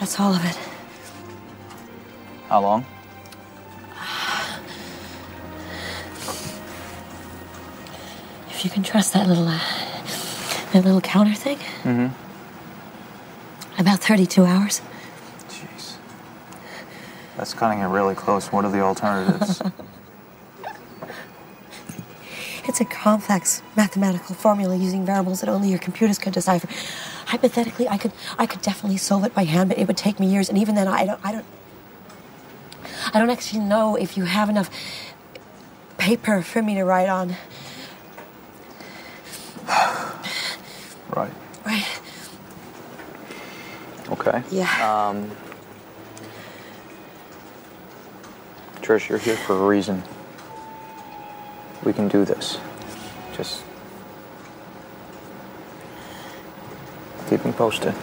That's all of it. How long? If you can trust that little, uh, that little counter thing. Mm-hmm. About 32 hours. Jeez. That's cutting it really close. What are the alternatives? It's a complex mathematical formula using variables that only your computers could decipher. Hypothetically, I could I could definitely solve it by hand, but it would take me years, and even then, I don't I don't I don't actually know if you have enough paper for me to write on. right. Right. Okay. Yeah. Um, Trish, you're here for a reason. We can do this. Just keep me posted.